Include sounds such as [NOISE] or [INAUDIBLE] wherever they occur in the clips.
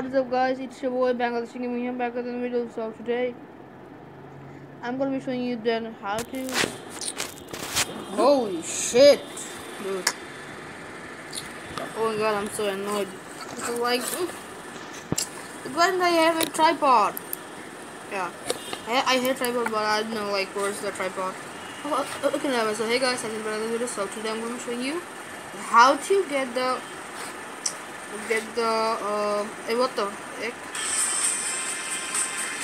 what is up guys, it's your boy Bangladesh Gaming here back in the video. So today I'm gonna be showing you then how to Holy shit! Dude. Oh my god I'm so annoyed. It's like when I have a tripod. Yeah. I, I hate tripod but I don't know like where's the tripod? Oh, oh okay now so hey guys I'm in another video. So today I'm gonna be showing you how to get the get the uh, the heck?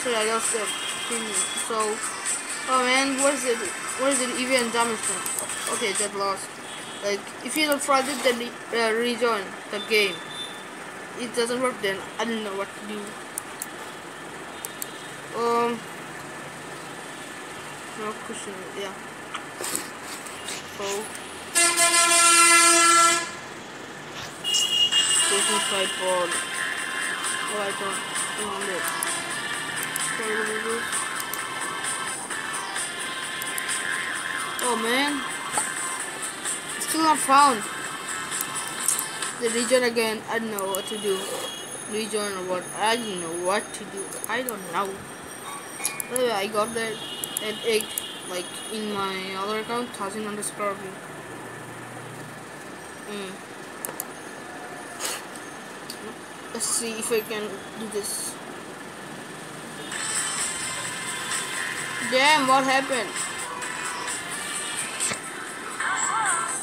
Sorry, I lost the thing. So, oh man, what is it? What is it? Even Jamison. Okay, that lost. Like, if you don't try it, then uh, rejoin the game. It doesn't work, then I don't know what to do. Um, no question. Yeah. So. Taking tripod. Oh, I don't want it. Oh man. Still not found. The region again. I don't know what to do. Region or what? I don't know what to do. I don't know. Anyway, I got that, that egg like in my other account, thousand underscore. Mm. Let's see if I can do this. Damn, what happened?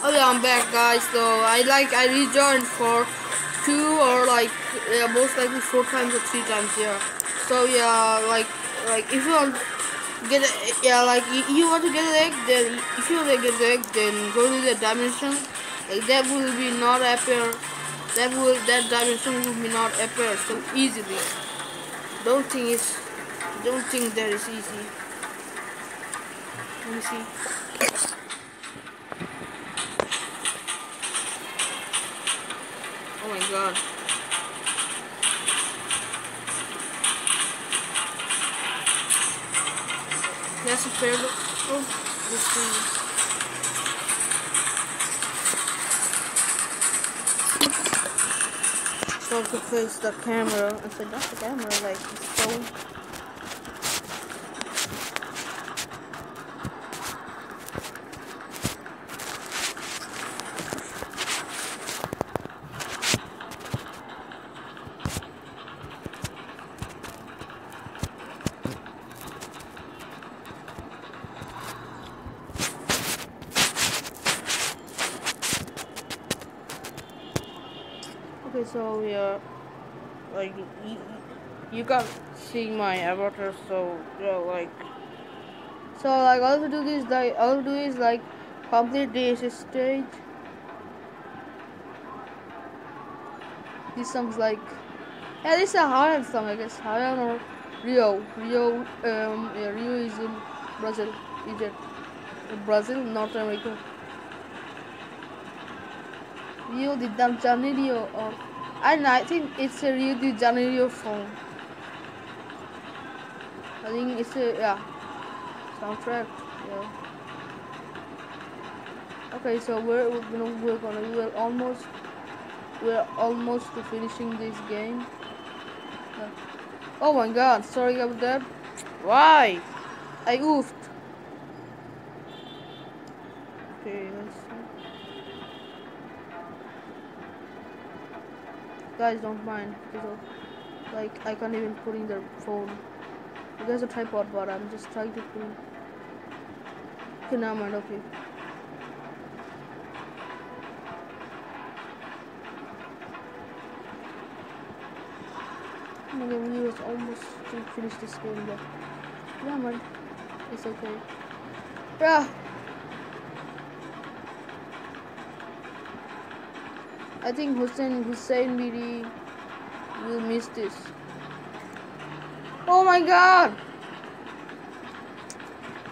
Oh yeah, I'm back guys. So I like I rejoined for two or like yeah, most likely four times or three times yeah. So yeah, like like if you want get a, yeah like you, want to get an egg then if you want to get the egg then go to the dimension like that will be not appear that will that dimension be not appear so easily. Don't think it's don't think that is easy. Let me see. Oh my god. That's a fair. Oh, let's see. Supposed to face the camera. I said, that's the camera, like, so Okay, so yeah, like you, you got see my avatar, so yeah, like so like all to do is like all do is like complete this stage. This song's like yeah, this is a Hawaiian song, I guess Hawaiian or Rio. Rio, um, yeah, Rio is in Brazil, Egypt, Brazil, North America. Rio de Janeiro or and I think it's a Rio de Janeiro song. I think it's a yeah soundtrack. Yeah. Okay, so we're we're gonna we're gonna we're almost we're almost to finishing this game. Uh, oh my god, sorry about that. Why? I oofed. Okay, let's guys don't mind because like I can't even put in the phone. You guys are tripod but I'm just trying to put in. Okay now mind okay. Oh okay, we was almost to finish this game, but yeah, man, it's okay. Yeah. I think Hussein Hussein Biri will miss this. Oh my god!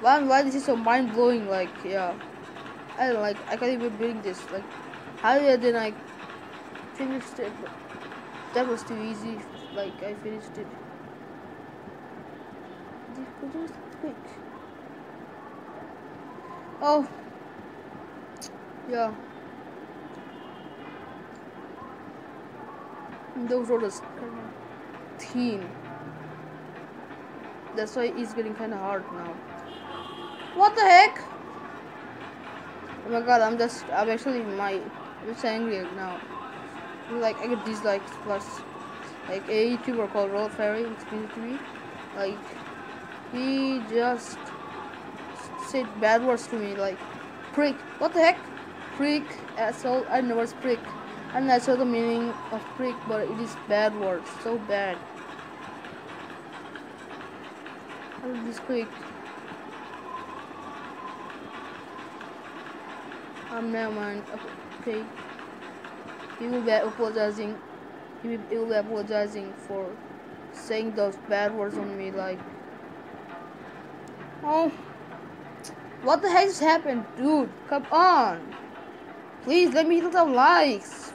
Why why this is so mind blowing? Like yeah, I don't like I can't even bring this. Like how did I finish it? That was too easy like I finished it. Quick. Oh, yeah. Those are thin. That's why it's getting kind of hard now. What the heck? Oh my god, I'm just, I'm actually my, I'm just angry now. Like, I get dislikes plus, like, a YouTuber called Roll Fairy, it's me. Like, he just said bad words to me, like, prick. What the heck? Prick, asshole, I what's prick. And I saw the meaning of prick, but it is bad words, so bad. How is this quick? Um, never mind. Okay. He will be apologizing. He will, be apologizing for saying those bad words on me, like. Oh. What the heck has happened, dude? Come on. Please let me hit some likes.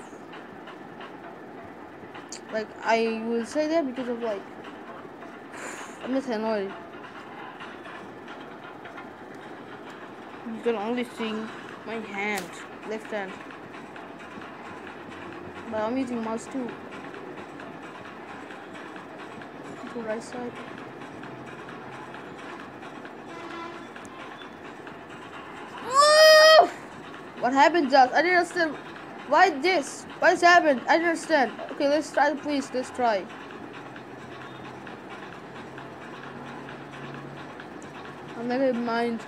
Like, I will say that because of, like, I'm just annoyed. You can only see my hand, left hand. But I'm using mouse too. To right side. What happened, Josh? I didn't understand. Why this? What's happened? I understand. Okay, let's try, please. Let's try. I'm never mind.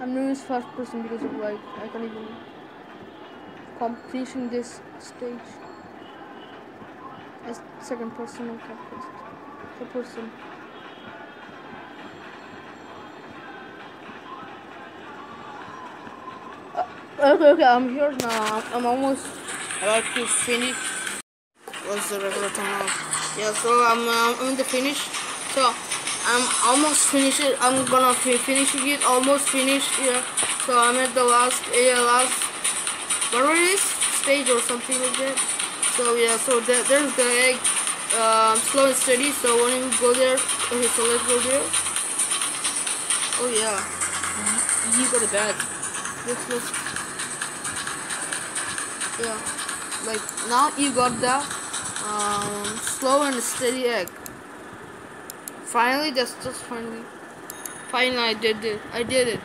I'm this first person because of like I can't even completing this stage as second person or third person. Uh, okay, okay, I'm here now. I'm almost about to finish. What's the regular time Yeah, so I'm, I'm in the finish. So I'm almost finished. I'm gonna finish it. Almost finished. Yeah. So I'm at the last, yeah, last, it is, stage or something like that. So yeah. So the, there's the egg, um, slow and steady. So when you go there, okay. So let's go there. Oh yeah. You got a bad. Let's look. Yeah. Like now you got the um, slow and steady egg. Finally, just just finally, finally I did it. I did it.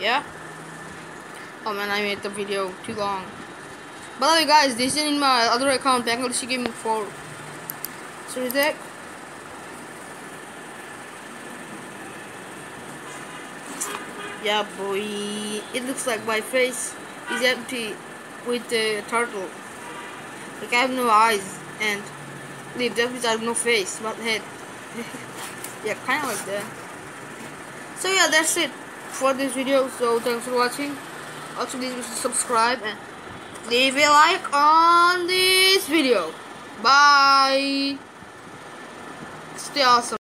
Yeah. Oh man, I made the video too long. By the way, guys, this is in my other account, Bangladeshi Gaming 4. So is that? Yeah, boy. It looks like my face is empty with the turtle. Like I have no eyes and leave that means I have no face, but head. [LAUGHS] yeah, kind of like that. So yeah, that's it for this video. So thanks for watching. Also, please subscribe and leave a like on this video. Bye. Stay awesome.